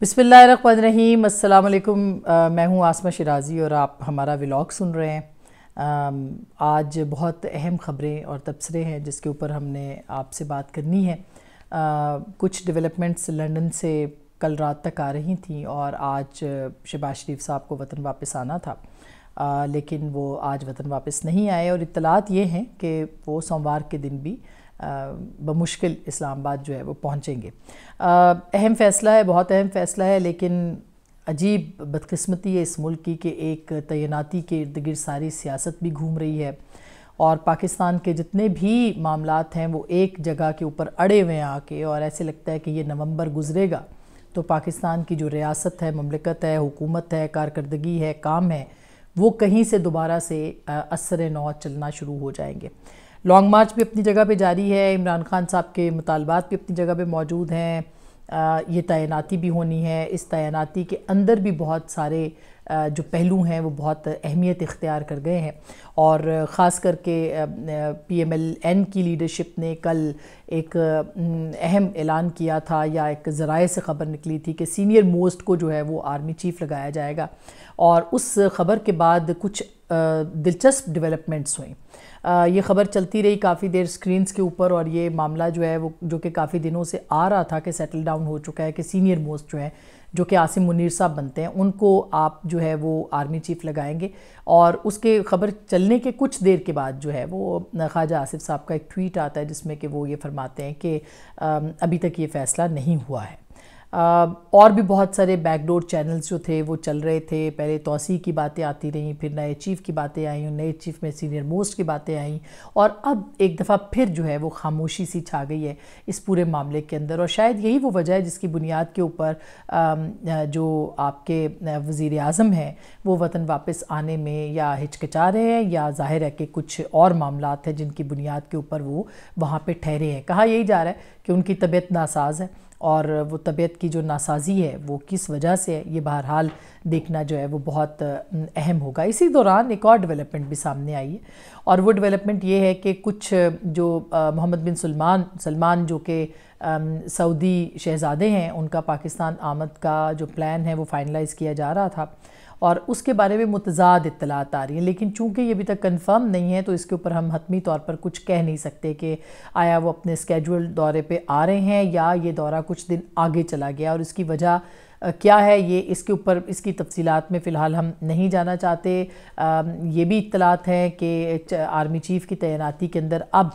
बिसमीम अल्लाम मैं हूँ आसमा शिराजी और आप हमारा व्लॉग सुन रहे हैं। आज बहुत अहम ख़बरें और तबसरे हैं जिसके ऊपर हमने आपसे बात करनी है। कुछ डेवलपमेंट्स लंदन से कल रात तक आ रही थी और आज शबाज शरीफ साहब को वतन वापस आना था। आ, लेकिन वो आज वतन वापस नहीं आए और इतलात ये हैं कि वो सोमवार के दिन भी बमुश्किल इस्लामाबाद जो है वो पहुँचेंगे। अहम फ़ैसला है, बहुत अहम फ़ैसला है, लेकिन अजीब बदकस्मती है इस मुल्क की कि एक तैनाती के इर्द गिर्द सारी सियासत भी घूम रही है। और पाकिस्तान के जितने भी मामला हैं, वो एक जगह के ऊपर अड़े हुए हैं आके, और ऐसे लगता है कि ये नवंबर गुजरेगा तो पाकिस्तान की जो रियासत है, ममलिकत है, हुकूमत है, कारकर्दगी है, काम है, वो कहीं से दोबारा से असर नौ चलना शुरू हो जाएँगे। लॉन्ग मार्च भी अपनी जगह पे जारी है, इमरान खान साहब के मुतालबात भी अपनी जगह पे मौजूद हैं। ये तैनाती भी होनी है, इस तैनाती के अंदर भी बहुत सारे जो पहलू हैं वो बहुत अहमियत इख्तियार कर गए हैं। और ख़ास करके पी एम एल एन की लीडरशिप ने कल एक अहम ऐलान किया था या एक ज़राए से ख़बर निकली थी कि सीनियर मोस्ट को जो है वो आर्मी चीफ़ लगाया जाएगा। और उस ख़बर के बाद कुछ दिलचस्प डेवलपमेंट्स हुई। ये ख़बर चलती रही काफ़ी देर स्क्रीन्स के ऊपर और ये मामला जो है वो, जो कि काफ़ी दिनों से आ रहा था कि सेटल डाउन हो चुका है, कि सीनियर मोस्ट जो है, जो कि आसिम मुनीर साहब बनते हैं, उनको आप जो है वो आर्मी चीफ़ लगाएँगे। और उसके ख़बर चलने के कुछ देर के बाद जो है वो ख्वाजा आसिफ साहब का एक ट्वीट आता है जिसमें कि वो ये फरमाते हैं कि अभी तक ये फ़ैसला नहीं हुआ है। और भी बहुत सारे बैकडोर चैनल्स जो थे, वो चल रहे थे। पहले तोसी की बातें आती रहीं, फिर नए चीफ़ की बातें आई नए चीफ़ में सीनियर मोस्ट की बातें आई। और अब एक दफ़ा फिर जो है, वो खामोशी सी छा गई है इस पूरे मामले के अंदर। और शायद यही वो वजह है जिसकी बुनियाद के ऊपर जो आपके वज़ी अजम हैं, वो वतन वापस आने में या हिचकिचा रहे हैं या ज़ाहिर है कि कुछ और मामला हैं जिनकी बुनियाद के ऊपर वो वहाँ पर ठहरे हैं। कहा यही जा रहा है कि उनकी तबीयत नासाज है और वो तबीयत की जो नासाजी है, वो किस वजह से है, ये बहरहाल देखना जो है वो बहुत अहम होगा। इसी दौरान एक और डेवलपमेंट भी सामने आई है और वो डेवलपमेंट ये है कि कुछ जो मोहम्मद बिन सलमान सलमान जो कि सऊदी शहज़ादे हैं, उनका पाकिस्तान आमद का जो प्लान है वो फाइनलाइज़ किया जा रहा था। और उसके बारे में मुतजाद इतलात आ रही हैं। लेकिन चूँकि ये अभी तक कन्फर्म नहीं है तो इसके ऊपर हम हतमी तौर पर कुछ कह नहीं सकते कि आया वो अपने स्केजुअल दौरे पे आ रहे हैं या ये दौरा कुछ दिन आगे चला गया। और इसकी वजह क्या है ये? इसके ऊपर, इसकी तफसीलात में फ़िलहाल हम नहीं जाना चाहते। ये भी इतलात हैं कि आर्मी चीफ़ की तैनाती के अंदर अब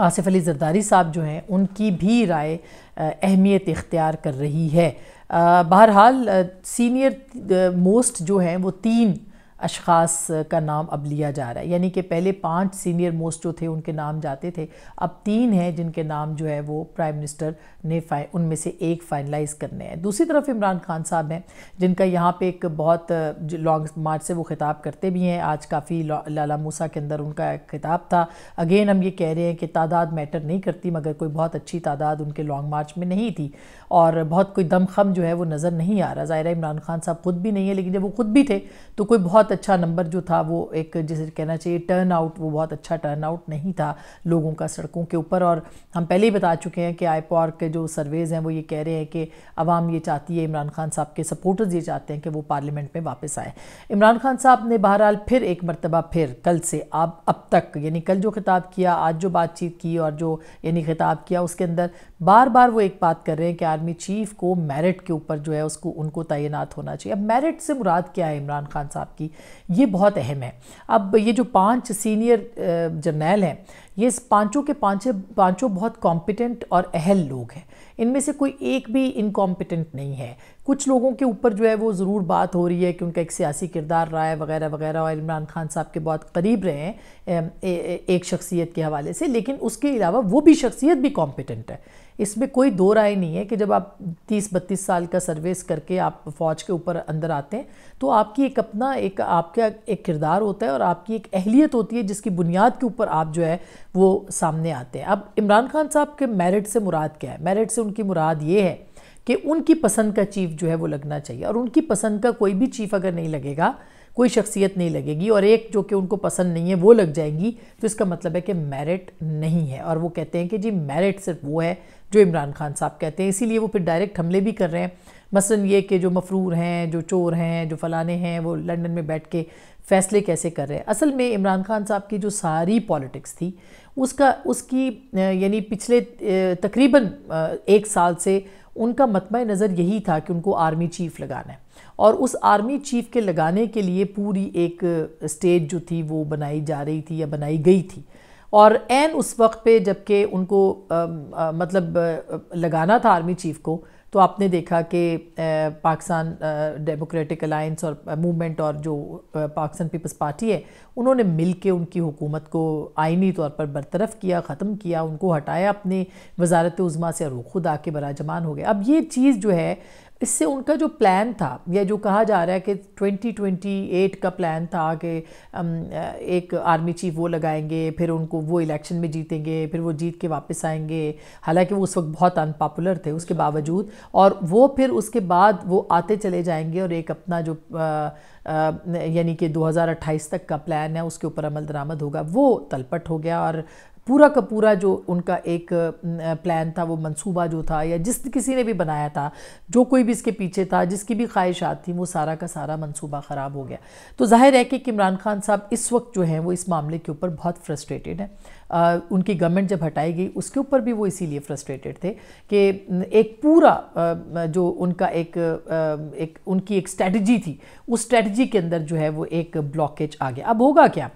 आसिफ अली जरदारी साहब जो हैं, उनकी भी राय अहमियत इख्तियार कर रही है। बहरहाल सीनियर मोस्ट जो हैं वो तीन अशखास का नाम अब लिया जा रहा है। यानी कि पहले पाँच सीनियर मोस्ट जो थे, उनके नाम जाते थे। अब तीन हैं, जिनके नाम जो है, वो प्राइम मिनिस्टर ने उनमें से एक फाइनलाइज करने हैं। दूसरी तरफ़ इमरान खान साहब हैं, जिनका यहाँ पे एक बहुत लॉन्ग मार्च से वो ख़िताब करते भी हैं। आज काफ़ी लाला मूसा के अंदर उनका खिताब था। अगेन, हम ये कह रहे हैं कि तादाद मैटर नहीं करती, मगर कोई बहुत अच्छी तादाद उनके लॉन्ग मार्च में नहीं थी। और बहुत कोई दमखम जो है, वो नज़र नहीं आ रहा। ज़ाहिर इमरान खान साहब खुद भी नहीं है, लेकिन जब वो खुद भी थे तो कोई बहुत अच्छा नंबर जो था वो एक जैसे कहना चाहिए टर्न आउट वो बहुत अच्छा टर्न आउट नहीं था लोगों का सड़कों के ऊपर। और हम पहले ही बता चुके हैं कि आई के जो सर्वेज़ हैं, वो ये कह रहे हैं कि आवाम ये चाहती है, इमरान खान साहब के सपोर्टर्स ये चाहते हैं कि वो पार्लियामेंट में वापस आए। इमरान खान साहब ने बहरहाल फिर एक मरतबा, फिर कल से अब अब तक, यानी कल जो खिताब किया, आज जो बातचीत की और जो, यानी खिताब किया उसके अंदर बार बार वो एक बात कर रहे हैं कि आर्मी चीफ़ को मेरिट के ऊपर जो है उसको, उनको तैनात होना चाहिए। अब मेरिट से मुराद क्या है इमरान खान साहब की? ये बहुत अहम है। अब ये जो पाँच सीनियर जर्नैल हैं, ये पाँचों के पाँचों पाँचों बहुत कॉम्पिटेंट और अहल लोग हैं। इनमें से कोई एक भी इनकॉम्पिटेंट नहीं है। कुछ लोगों के ऊपर जो है वो ज़रूर बात हो रही है कि उनका एक सियासी किरदार रहा है वगैरह वगैरह, और इमरान खान साहब के बहुत करीब रहे हैं एक शख्सियत के हवाले से, लेकिन उसके अलावा वो भी शख्सियत भी कॉम्पिटेंट है। इसमें कोई दो राय नहीं है कि जब आप 30-32 साल का सर्विस करके आप फ़ौज के ऊपर अंदर आते हैं तो आपकी एक अपना एक, आपका एक किरदार होता है और आपकी एक अहलियत होती है जिसकी बुनियाद के ऊपर आप जो है वो सामने आते हैं। अब इमरान खान साहब के मेरिट से मुराद क्या है? मेरिट से उनकी मुराद ये है कि उनकी पसंद का चीफ़ जो है वो लगना चाहिए और उनकी पसंद का कोई भी चीफ़ अगर नहीं लगेगा, कोई शख्सियत नहीं लगेगी और एक जो कि उनको पसंद नहीं है वो लग जाएँगी तो इसका मतलब है कि मेरिट नहीं है। और वो कहते हैं कि जी मेरिट सिर्फ़ वो है जो इमरान खान साहब कहते हैं। इसीलिए वो फिर डायरेक्ट हमले भी कर रहे हैं। मसलन ये कि जो मफरूर हैं, जो चोर हैं, जो फलाने हैं, वो लंदन में बैठ के फ़ैसले कैसे कर रहे हैं? असल में इमरान खान साहब की जो सारी पॉलिटिक्स थी, उसका, उसकी यानी पिछले तकरीबन एक साल से उनका मतम नज़र यही था कि उनको आर्मी चीफ़ लगाना है। और उस आर्मी चीफ़ के लगाने के लिए पूरी एक स्टेज जो थी वो बनाई जा रही थी या बनाई गई थी। और एन उस वक्त पे जबकि उनको आ, आ, मतलब लगाना था आर्मी चीफ़ को तो आपने देखा कि पाकिस्तान डेमोक्रेटिक अलायंस और मूवमेंट और जो पाकिस्तान पीपल्स पार्टी है उन्होंने मिल के उनकी हुकूमत को आइनी तौर पर बरतरफ किया ख़त्म किया उनको हटाया अपने वजारत उज़मा से और वो खुद आके बराजमान हो गए अब ये चीज़ जो है इससे उनका जो प्लान था, या जो कहा जा रहा है कि 2028 का प्लान था कि एक आर्मी चीफ वो लगाएँगे, फिर उनको वो इलेक्शन में जीतेंगे, फिर वो जीत के वापस आएँगे। हालाँकि वो उस वक्त बहुत अनपॉपुलर थे, उसके बावजूद। और वो फिर उसके बाद वो आते चले जाएँगे और एक अपना जो यानी कि 2028 तक का प्लान है, उसके ऊपर अमल दरामद होगा। वो तलपट हो गया और पूरा का पूरा जो उनका एक प्लान था, वो मंसूबा जो था या जिस किसी ने भी बनाया था, जो कोई भी इसके पीछे था, जिसकी भी ख्वाहिशात थी, वो सारा का सारा मंसूबा ख़राब हो गया। तो ज़ाहिर है कि इमरान खान साहब इस वक्त जो हैं, वो इस मामले के ऊपर बहुत फ्रस्ट्रेटेड हैं। उनकी गवर्नमेंट जब हटाई गई उसके ऊपर भी वो इसीलिए फ्रस्ट्रेटेड थे कि एक पूरा जो उनका एक एक उनकी एक स्ट्रेटजी थी उस स्ट्रेटजी के अंदर जो है वो एक ब्लॉकेज आ गया। अब होगा क्या?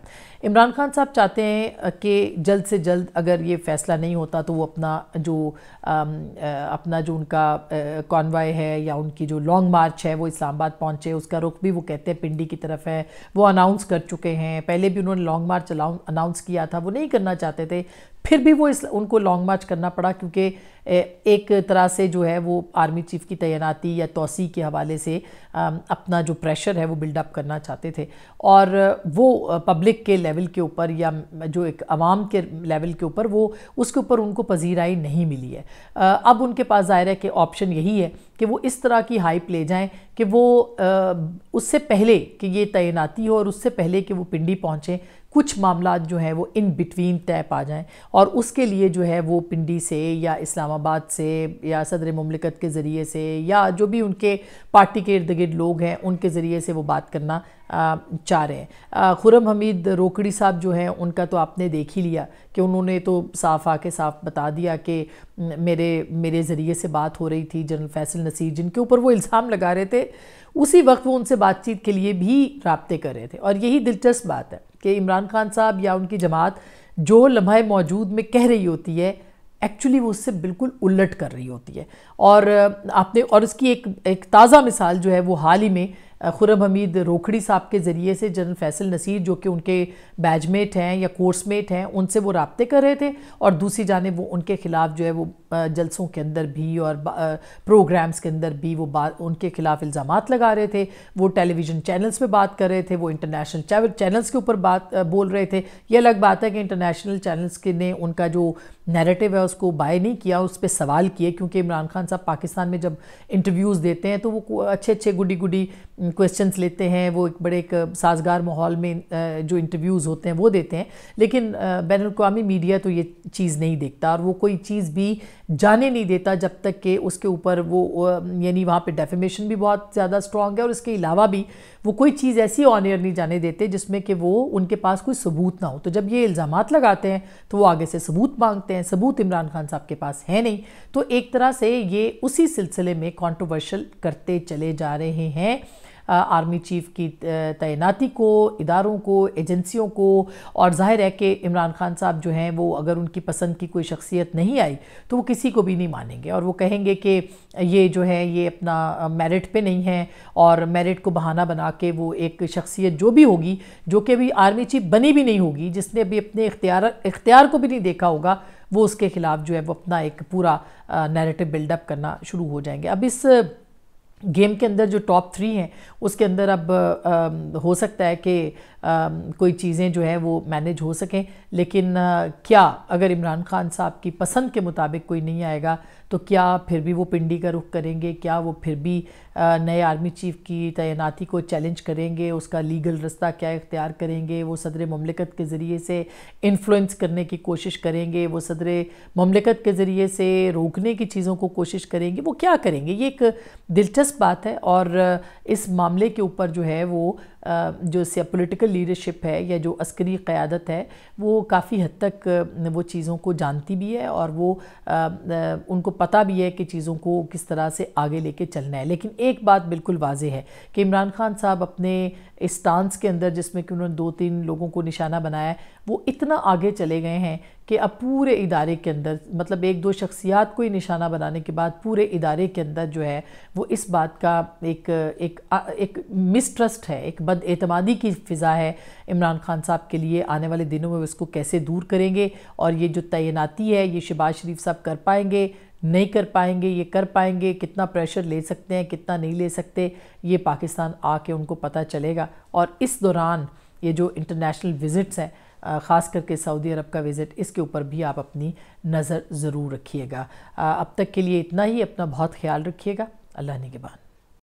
इमरान खान साहब चाहते हैं कि जल्द से जल्द अगर ये फ़ैसला नहीं होता तो वो अपना जो आ, अपना जो उनका कॉन्वाय है या उनकी जो लॉन्ग मार्च है वो इस्लामाबाद पहुँचे उसका रुख भी वो कहते हैं पिंडी की तरफ़ है वो अनाउंस कर चुके हैं। पहले भी उन्होंने लॉन्ग मार्च अनाउंस किया था वो नहीं करना थे। फिर भी वो इस, उनको लॉन्ग मार्च करना पड़ा क्योंकि एक तरह से जो है वो आर्मी चीफ़ की तैनाती या तोसी के हवाले से अपना जो प्रेशर है वो बिल्डअप करना चाहते थे। और वो पब्लिक के लेवल के ऊपर या जो एक आवाम के लेवल के ऊपर वो, उसके ऊपर उनको पजीराई नहीं मिली है। अब उनके पास ज़ाहिर है कि ऑप्शन यही है कि वो इस तरह की हाइप ले जाएँ कि वो उससे पहले कि ये तैनाती हो और उससे पहले कि वो पिंडी पहुँचें कुछ मामला जो है वो इन बिटवीन तय पा जाएँ और उसके लिए जो है वो पिंडी से या इस्लामाबाद से या सदर ममलिकत के ज़रिए से या जो भी उनके पार्टी के इर्द गिर्द लोग हैं, उनके ज़रिए से वो बात करना चाह रहे हैं। खुरम हमीद रोकड़ी साहब जो हैं, उनका तो आपने देख ही लिया कि उन्होंने तो साफ़ आके साफ़ बता दिया कि मेरे मेरे ज़रिए से बात हो रही थी जनरल फैसल नसीर, जिनके ऊपर वो इल्ज़ाम लगा रहे थे। उसी वक्त वो उनसे बातचीत के लिए भी रबते कर रहे थे और यही दिलचस्प बात है। कि इमरान खान साहब या उनकी जमात जो लम्हा मौजूद में कह रही होती है एक्चुअली वो उससे बिल्कुल उलट कर रही होती है। और आपने, और इसकी एक एक ताज़ा मिसाल जो है वो हाल ही में खुरम हमीद रोखड़ी साहब के ज़रिए से जनरल फैसल नसीर, जो कि उनके बैचमेट हैं या कोर्समेट हैं, उनसे वो रबते कर रहे थे। और दूसरी जानब वो उनके ख़िलाफ़ जो है वो जलसों के अंदर भी और प्रोग्राम्स के अंदर भी वो बात उनके ख़िलाफ़ इल्ज़ाम लगा रहे थे। वो टेलीविज़न चैनल्स पर बात कर रहे थे, वो इंटरनेशनल चैनल्स के ऊपर बात बोल रहे थे। ये अलग बात है कि इंटरनेशनल चैनल्स के ने उनका जो नैरेटिव है, उसको बाय नहीं किया, उस पर सवाल किए, क्योंकि इमरान खान साहब पाकिस्तान में जब इंटरव्यूज़ देते हैं तो वो अच्छे अच्छे गुडी गुडी क्वेश्चंस लेते हैं, वो एक बड़े एक साजगार माहौल में जो इंटरव्यूज़ होते हैं, वो देते हैं। लेकिन बैन अवी मीडिया तो ये चीज़ नहीं देखता, और वो कोई चीज़ भी जाने नहीं देता जब तक कि उसके ऊपर वो यानी वहाँ पर डेफिमेशन भी बहुत ज़्यादा स्ट्रॉन्ग है, और इसके अलावा भी वो कोई चीज़ ऐसी ऑन एयर नहीं जाने देते, जिसमें कि वो उनके पास कोई सबूत ना हो। तो जब ये इल्ज़ाम लगाते हैं तो वो आगे से सबूत मांगते हैं। सबूत इमरान खान साहब के पास है नहीं तो एक तरह से ये उसी सिलसिले में कॉन्ट्रोवर्शल करते चले जा रहे हैं। आर्मी चीफ की तैनाती को, इदारों को एजेंसियों को, और ज़ाहिर है कि इमरान खान साहब जो हैं, वो अगर उनकी पसंद की कोई शख्सियत नहीं आई तो वो किसी को भी नहीं मानेंगे। और वो कहेंगे कि ये जो है, ये अपना मेरिट पे नहीं है, और मेरिट को बहाना बना के वो एक शख्सियत जो भी होगी, जो कि अभी आर्मी चीफ बनी भी नहीं होगी, जिसने अभी अपने इख्तियार इख्तियार को भी नहीं देखा होगा वो उसके ख़िलाफ़ जो है वो अपना एक पूरा नैरेटिव बिल्डअप करना शुरू हो जाएँगे। अब इस गेम के अंदर जो टॉप थ्री हैं उसके अंदर अब आ, हो सकता है कि कोई चीज़ें जो है वो मैनेज हो सकें। लेकिन क्या अगर इमरान खान साहब की पसंद के मुताबिक कोई नहीं आएगा तो क्या फिर भी वो पिंडी का रुख करेंगे? क्या वो फिर भी नए आर्मी चीफ़ की तैनाती को चैलेंज करेंगे? उसका लीगल रास्ता क्या इख्तियार करेंगे? वो सदर ममलिकत के ज़रिए से इन्फ्लुएंस करने की कोशिश करेंगे? वो सदर ममलिकत के ज़रिए से रोकने की चीज़ों को कोशिश करेंगे? वो क्या करेंगे? ये एक दिलचस्प बात है और इस मामले के ऊपर जो है वो जो पॉलिटिकल लीडरशिप है या जो अस्करी क़्यादत है, वो काफ़ी हद तक वो चीज़ों को जानती भी है और वो उनको पता भी है कि चीज़ों को किस तरह से आगे लेके चलना है। लेकिन एक बात बिल्कुल वाजे है कि इमरान खान साहब अपने इस टांस के अंदर जिसमें कि उन्होंने दो तीन लोगों को निशाना बनाया वो इतना आगे चले गए हैं कि अब पूरे इदारे के अंदर मतलब एक दो शख्सियात को ही निशाना बनाने के बाद पूरे इदारे के अंदर जो है, वो इस बात का एक एक एक मिसट्रस्ट है, एक बद एतमादी की फ़िज़ा है। इमरान खान साहब के लिए आने वाले दिनों में इसको कैसे दूर करेंगे और ये जो तैनाती है, ये शहबाज शरीफ साहब कर पाएँगे, नहीं कर पाएँगे, ये कर पाएँगे, कितना प्रेशर ले सकते हैं, कितना नहीं ले सकते, ये पाकिस्तान आके उनको पता चलेगा। और इस दौरान ये जो इंटरनेशनल विज़िट्स हैं ख़ास करके सऊदी अरब का विज़िट इसके ऊपर भी आप अपनी नज़र ज़रूर रखिएगा। अब तक के लिए इतना ही, अपना बहुत ख्याल रखिएगा। अल्लाह निगबान